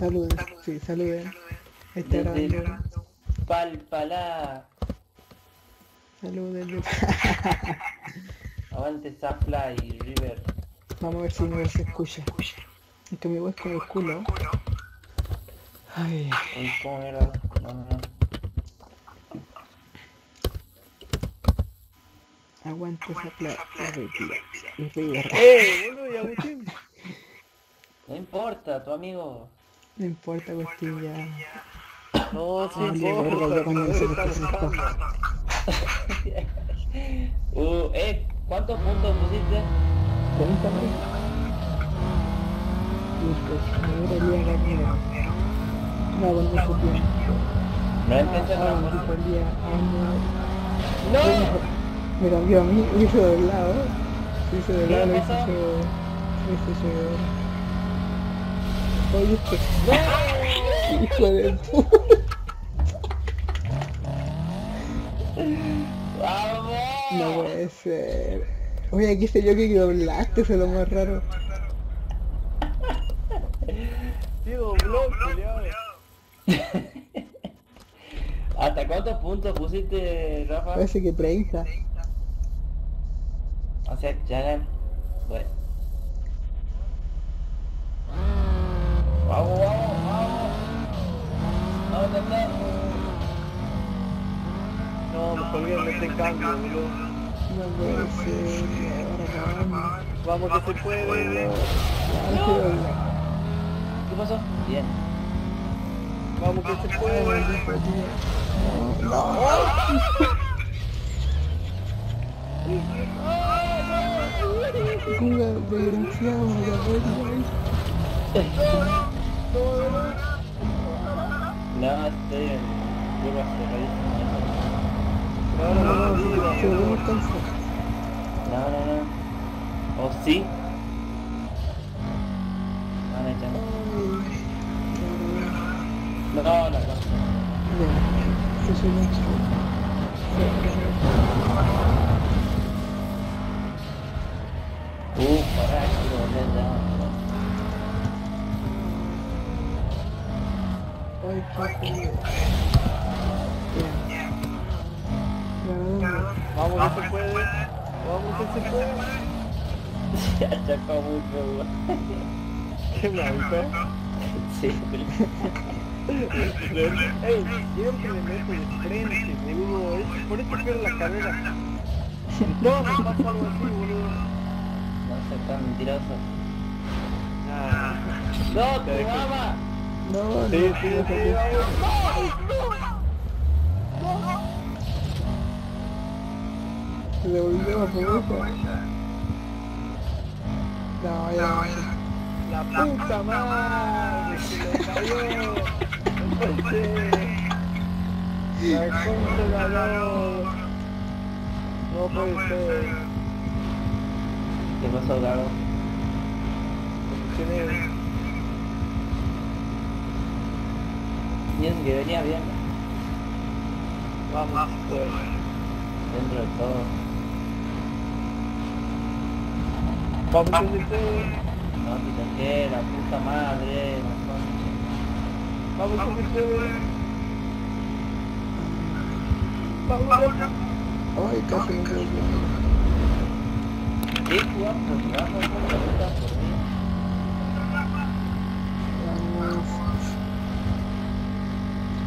Saluden, sí, saluden. Está grabando. Palpalá. Saluden. Avante Zapla y River. Vamos a ver si no se escucha. Es que mi voz es como el culo. Ay, ¿cómo mierda? No, no, no. aguante esa plata. Y River. ¡Eh, boludo, y Agustín! No importa, tu amigo. No importa, Agustín, ya. No, sí, ah, sí, uh, eh, ¿cuántos puntos pusiste? 30 puntos. Listo, ahora el día ganero. No, bueno, no cumplió. No empecé a ¡No! Me cambió a mí, hizo del lado. Hizo del lado, hizo... Hizo... Oye, este. Hijo de puta. ¡Vamos! No puede ser. Oye, aquí se yo que doblaste, es lo más raro. Blog, culiao. ¿Hasta cuántos puntos pusiste, Rafa? Parece que 30. O sea, ya Bueno. Vamos, vamos, vamos. Vamos. No, me colgué en este cambio, boludo. No puede ser. Ahora vamos. Que se puede. ¿Qué pasó? Bien. Vamos que se puede. Me estoy. لا الدين يروح لغيث لا لا لا لا لا لا أوسي أنا جنب لا لا لا Vamos que puede. Vamos que puede. Ya chocó mucho, güey. ¿Qué me avisa? Sí. Ey, siempre le meto de frente, boludo. Es- Por eso pierdo la carrera. No, me pasa algo así, boludo. No mentiroso. Ah, ¡No, Te mamá! No, no, sí, sí, no, sí, no. Le volvemos a pobreza. No, ya. La puta madre, se le cayó. La concha la No puede ser. ¿Qué pasó, Garo? ¿Quién es? pienso que venía bien. Vamos, pues, dentro de todo. Vamos, Vamos. dentro de puta madre, Vamos, Vamos. Vamos, Ay, casi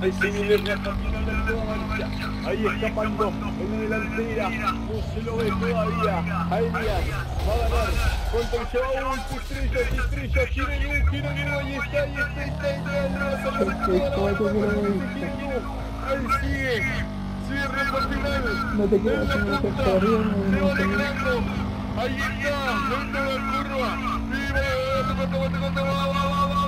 Ahí se viene Rafa final de toda Ahí escapando en la delantera. No se lo ve todavía. Ahí Díaz va a ganar. Contra el. Quieren un, quieren un. Ahí está, ahí está, ahí está. Ahí está, ahí está, ahí está, ahí está, ahí está, Ahí sigue. Sigue Rafa final. No te quedas En la sin el punta. terrible, Se va alegrando. Ahí está. Dentro de la curva. Va, va, va, va, va, va, va, va,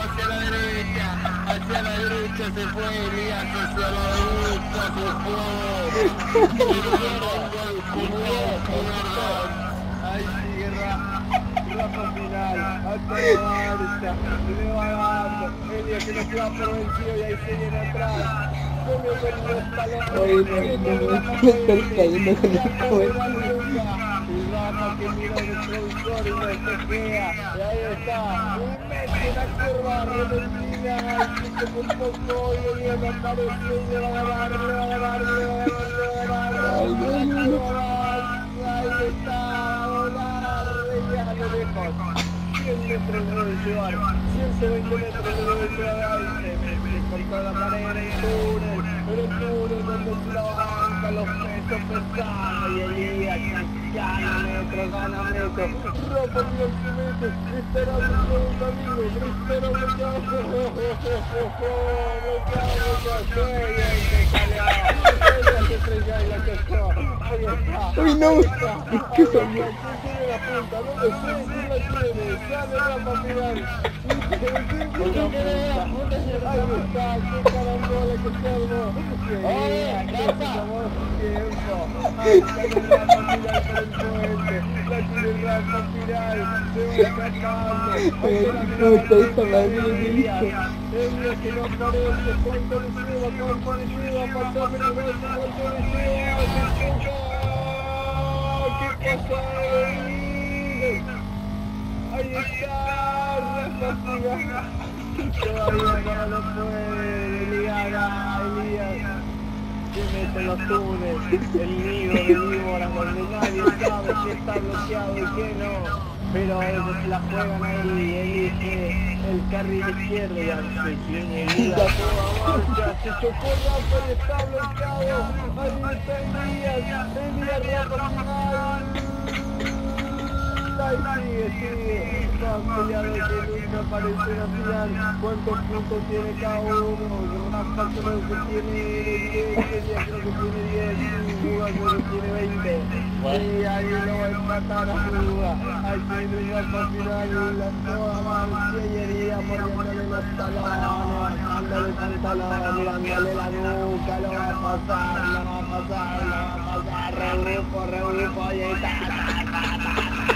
hacia la derecha, hacia la derecha se fue Elías, hacia la derecha se fue. Ahí sigue Rafa. Final, a toda marcha, le va dando, Elia que no se va por vencido y ahí se viene atrás, los talones, Ay, no, no, no, me estoy cayendo el y Rafa que mira el y no y está, y la curva y y y le va a ganar, le va a ganar, le va a ganar, le va a ganar, Ay, no, no, no. ahí está, a volar, Elia a lo lejos. 100 metros le llevar, 120 metros le a contra la pared en el el se la los pesos pesados y ya no un camino, ya. No no, es totalmente. La culebra espiral se va escapando. No está esta maravilla que Es que no aparece. Cuánto le lleva, cuánto le lleva. Pasame la vuelta, cuánto le lleva. ¿Qué pasó ahí? Ahí está, Rafa Todavía no lo puede, Eliana, Eliana. Mete en los túneles, el nido de víboras donde nadie sabe qué está bloqueado y qué no. Pero a veces se la juegan ahí, elige el carril izquierdo y se tiene Elías a toda marcha. Chocó Rafa y está bloqueado. Ahí está Elías, Elías Rafa Más en la final. ¿Cuántos puntos tiene cada uno? Creo que tiene 10, Elías creo tiene 10, Juga creo que tiene 20. Y ahí lo va a empatar. Ahí tiene y la toda y Elías poniéndole los la nuca, lo va a pasar, lo va a pasar, lo va a pasar, regrupo, y ahí está, y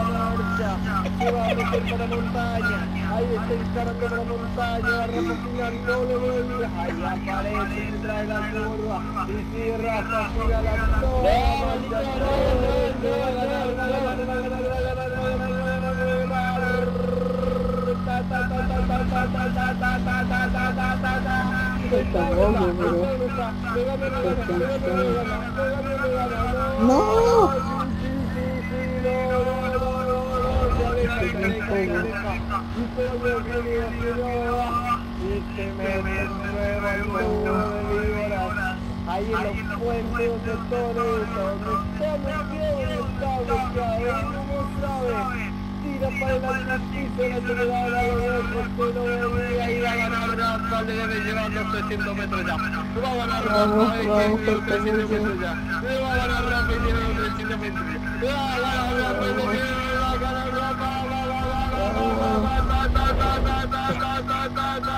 montaña, llevando cerca de la montaña, ahí está como la montaña, remocinando todo vuelve, ahí aparece y trae la curva, y cierra la no ruego y por lo que Dios y que me renueva el nuevo de víboras. Ahí en los puentes de Toreto me está metiendo el cabo que ahí no sabe tira para la justicia no te da la luz porque no venía y va a ganar Rafa le debe llevar los 300 metros ya va a ganar Rafa los 300 metros ya. le va a ganar Rafa y tiene los 300 metros ya. le va a ganar Rafa y tiene los 300 metros ya.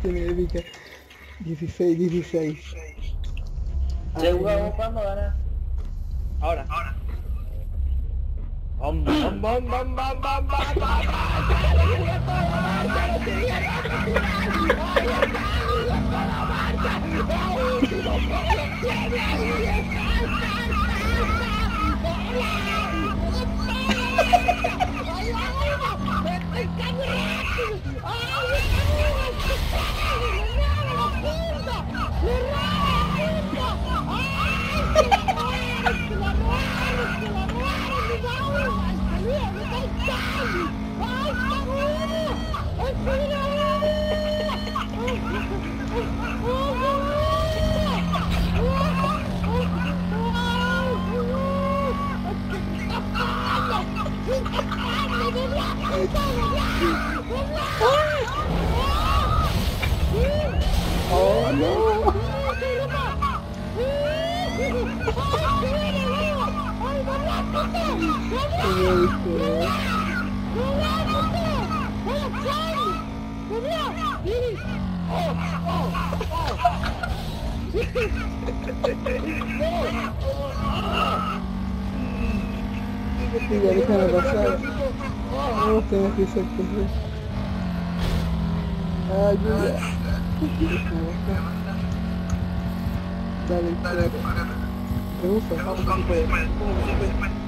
Cuestión épica. 16, 16. Che, huevo, ¿cuándo ganas? Ahora. Ahora. Oh Oh, my God. Ya déjame pasar. No, tengo que ser que sí. Ayuda. Dale, dale. Me gusta, vamos, vamos, vamos.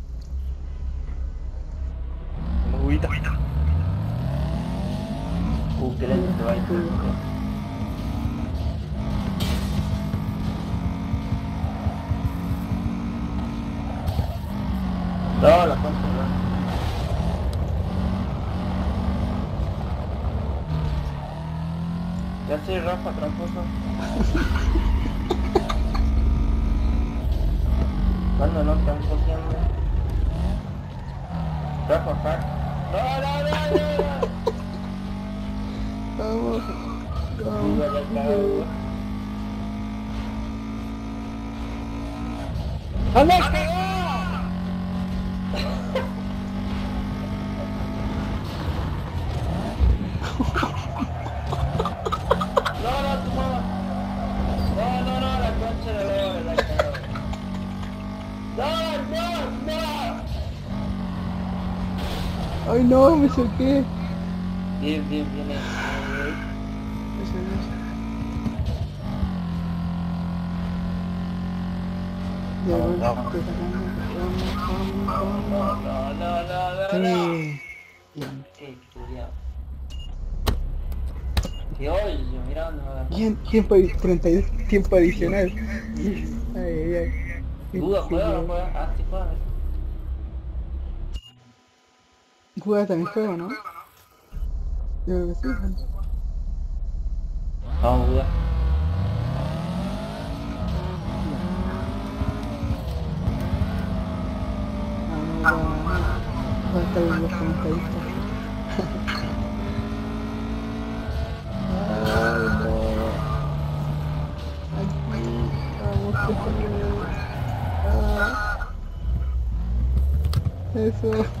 Agüita. Uh, qué lento te va ir. No, la concha. Ya soy Rafa tramposo. ¿Cuándo no están cogiendo? Rafa, Rafa. No, no, no, no. Vamos. Hugo, ya cagó. ¡Anda, cagó! No, no, tu mamá. No, no, no, la concha de la la cagó. No, no, no. Ay no, me choqué. Bien, bien, bien. No, no, no, no, no. Qué hoyo, mira dónde me tiempo, adi- 32, tiempo adicional. Ay, ay, ay. Duda, juega juega. Ah, sí juega. Juega también juego, ¿no? Yo creo que sí. ¿no? Vamos, duda. Ah, no, va, va a estar bien los comentaristas. Ay, no. Aquí, vamos, cógelo. Ah. Eso.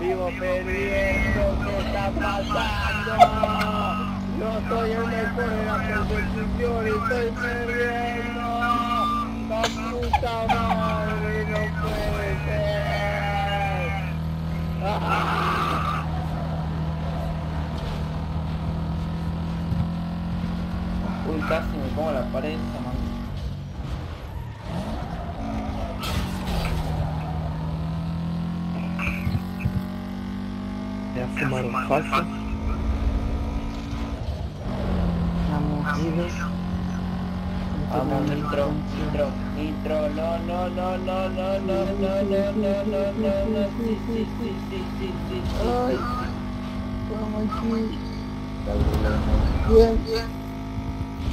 Vivo perdiendo, ¿qué está pasando? Yo soy el mejor en la competición y estoy perdiendo. La puta madre, no puede ser. ¡Ah! Uy, casi me como la pared esa Ya fumaron falso. Vamos, nitro, nitro, nitro, no, no, no, no, no, no, no, no, no, no, no, no, sí, sí, sí, sí, sí, sí, Ay. Vamos aquí. Bien, bien.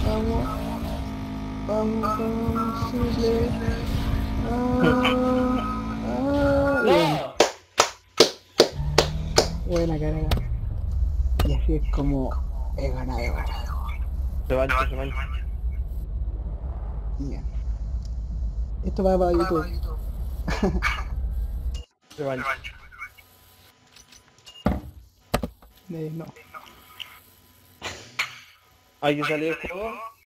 Vamos. Vamos, vamos, Chile. Ah, ah, Buena carga. Y así es como he ganado, he ganado. Revancha, revancha. Bien. Esto va para YouTube. Revancha. Eh, no. Hay que salir del juego.